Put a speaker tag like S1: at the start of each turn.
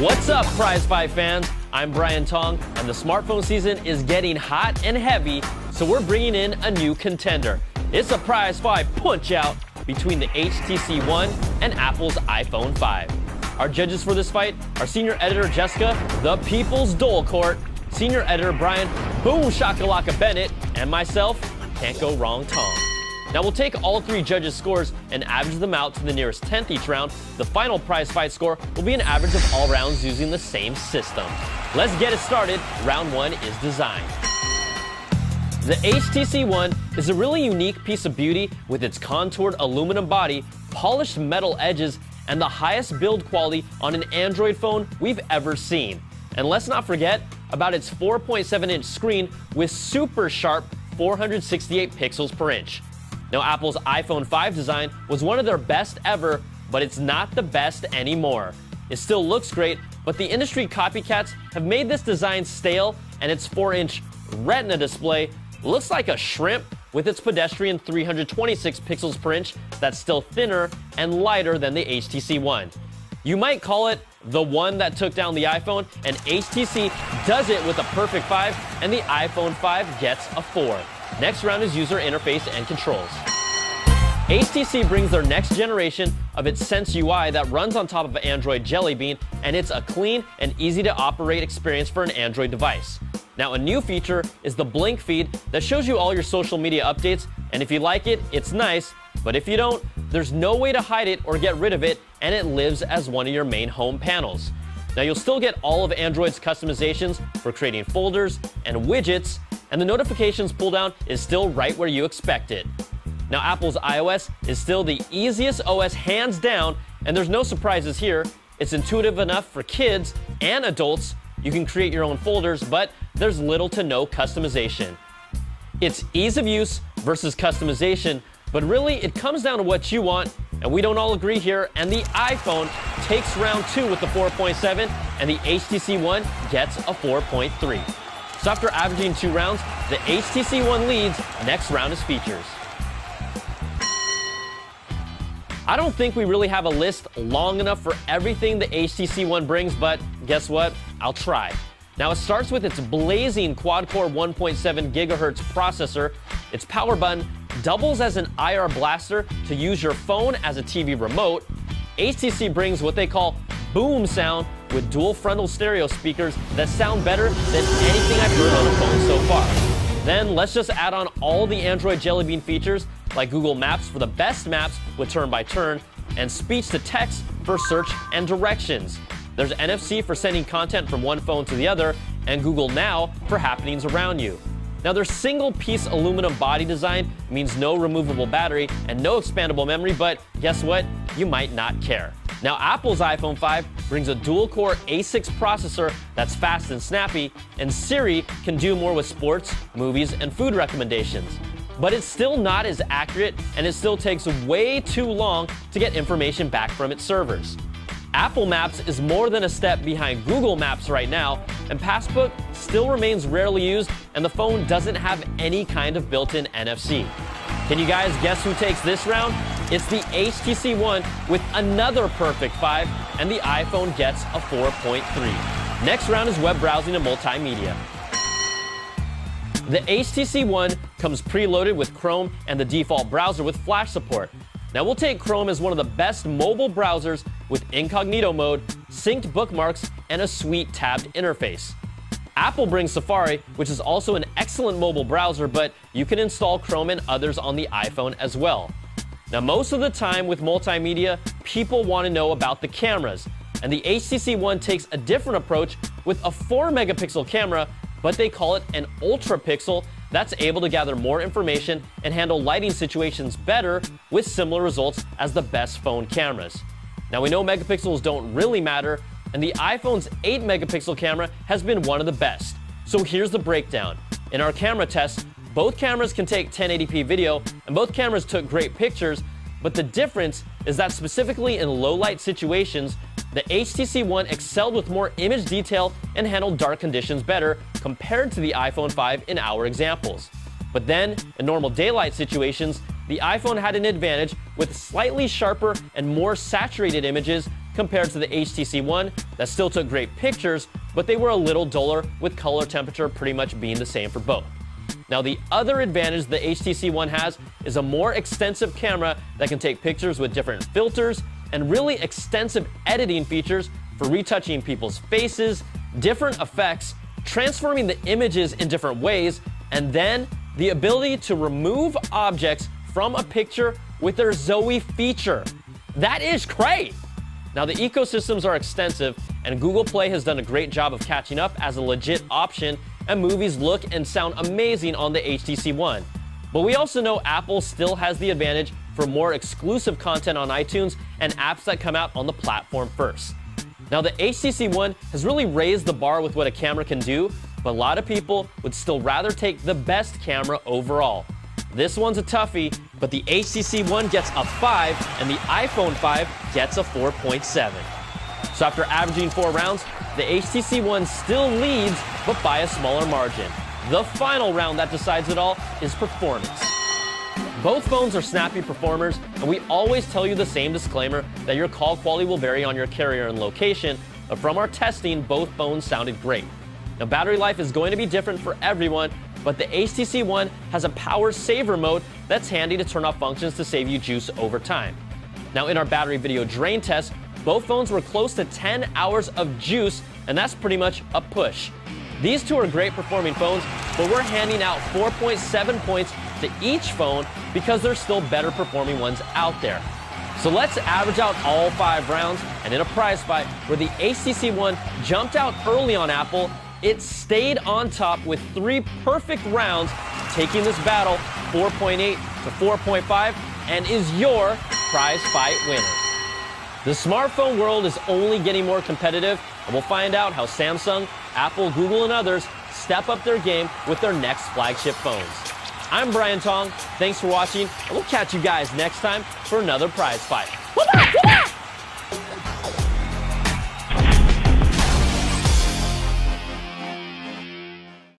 S1: What's up, Prizefight fans? I'm Brian Tong, and the smartphone season is getting hot and heavy, so we're bringing in a new contender. It's a Prizefight punch out between the HTC One and Apple's iPhone 5. Our judges for this fight are senior editor Jessica, the People's Dolcourt, senior editor Brian Boom Shakalaka Bennett, and myself, Can't Go Wrong Tong. Now we'll take all three judges' scores and average them out to the nearest 10th each round. The final prize fight score will be an average of all rounds using the same system. Let's get it started. Round one is design. The HTC One is a really unique piece of beauty with its contoured aluminum body, polished metal edges, and the highest build quality on an Android phone we've ever seen. And let's not forget about its 4.7 inch screen with super sharp 468 pixels per inch. Now, Apple's iPhone 5 design was one of their best ever, but it's not the best anymore. It still looks great, but the industry copycats have made this design stale, and its 4 inch Retina display looks like a shrimp with its pedestrian 326 pixels per inch that's still thinner and lighter than the HTC One. You might call it the one that took down the iPhone, and HTC does it with a perfect 5, and the iPhone 5 gets a 4. Next round is user interface and controls. HTC brings their next generation of its Sense UI that runs on top of Android Jelly Bean, and it's a clean and easy to operate experience for an Android device. Now, a new feature is the Blink feed that shows you all your social media updates, and if you like it, it's nice, but if you don't, there's no way to hide it or get rid of it, and it lives as one of your main home panels. Now, you'll still get all of Android's customizations for creating folders and widgets, and the notifications pull down is still right where you expect it. Now, Apple's iOS is still the easiest OS hands down, and there's no surprises here. It's intuitive enough for kids and adults. You can create your own folders, but there's little to no customization. It's ease of use versus customization, but really it comes down to what you want, and we don't all agree here. And the iPhone takes round two with the 4.7, and the HTC One gets a 4.3. So after averaging two rounds, the HTC One leads. Next round is features. I don't think we really have a list long enough for everything the HTC One brings, but guess what? I'll try. Now it starts with its blazing quad-core 1.7 gigahertz processor. Its power button doubles as an IR blaster to use your phone as a TV remote. HTC brings what they call boom sound with dual frontal stereo speakers that sound better than anything I've heard on a phone so far. Then let's just add on all the Android Jelly Bean features like Google Maps for the best maps with turn by turn and speech to text for search and directions. There's NFC for sending content from one phone to the other and Google Now for happenings around you. Now, their single piece aluminum body design means no removable battery and no expandable memory, but guess what? You might not care. Now, Apple's iPhone 5 brings a dual core A6 processor that's fast and snappy, and Siri can do more with sports, movies, and food recommendations. But it's still not as accurate, and it still takes way too long to get information back from its servers. Apple Maps is more than a step behind Google Maps right now, and Passbook still remains rarely used, and the phone doesn't have any kind of built in NFC. Can you guys guess who takes this round? It's the HTC One with another perfect 5, and the iPhone gets a 4.3. Next round is web browsing and multimedia. The HTC One comes preloaded with Chrome and the default browser with Flash support. Now we'll take Chrome as one of the best mobile browsers with incognito mode, synced bookmarks, and a sweet tabbed interface. Apple brings Safari, which is also an excellent mobile browser, but you can install Chrome and others on the iPhone as well. Now, most of the time with multimedia, people want to know about the cameras, and the HTC One takes a different approach with a 4 megapixel camera, but they call it an ultra pixel that's able to gather more information and handle lighting situations better with similar results as the best phone cameras. Now we know megapixels don't really matter, and the iPhone's 8 megapixel camera has been one of the best. So here's the breakdown. In our camera test, both cameras can take 1080p video, and both cameras took great pictures, but the difference is that specifically in low light situations, the HTC One excelled with more image detail and handled dark conditions better compared to the iPhone 5 in our examples. But then, in normal daylight situations, the iPhone had an advantage with slightly sharper and more saturated images compared to the HTC One that still took great pictures, but they were a little duller with color temperature pretty much being the same for both. Now, the other advantage the HTC One has is a more extensive camera that can take pictures with different filters and really extensive editing features for retouching people's faces, different effects, transforming the images in different ways, and then the ability to remove objects from a picture with their Zoe feature. That is great! Now, the ecosystems are extensive, and Google Play has done a great job of catching up as a legit option, and movies look and sound amazing on the HTC One. But we also know Apple still has the advantage for more exclusive content on iTunes and apps that come out on the platform first. Now, the HTC One has really raised the bar with what a camera can do, but a lot of people would still rather take the best camera overall. This one's a toughie, but the HTC One gets a 5 and the iPhone 5 gets a 4.7. So after averaging four rounds, the HTC One still leads, but by a smaller margin. The final round that decides it all is performance. Both phones are snappy performers, and we always tell you the same disclaimer that your call quality will vary on your carrier and location, but from our testing, both phones sounded great. Now, battery life is going to be different for everyone, but the HTC One has a power saver mode that's handy to turn off functions to save you juice over time. Now, in our battery video drain test, both phones were close to 10 hours of juice, and that's pretty much a push. These two are great performing phones, but we're handing out 4.7 points to each phone because there's still better performing ones out there. So let's average out all five rounds, and in a prize fight where the HTC One jumped out early on Apple it stayed on top with three perfect rounds, taking this battle 4.8 to 4.5, and is your prize fight winner. The smartphone world is only getting more competitive, and we'll find out how Samsung, Apple, Google, and others step up their game with their next flagship phones. I'm Brian Tong. Thanks for watching, and we'll catch you guys next time for another prize fight.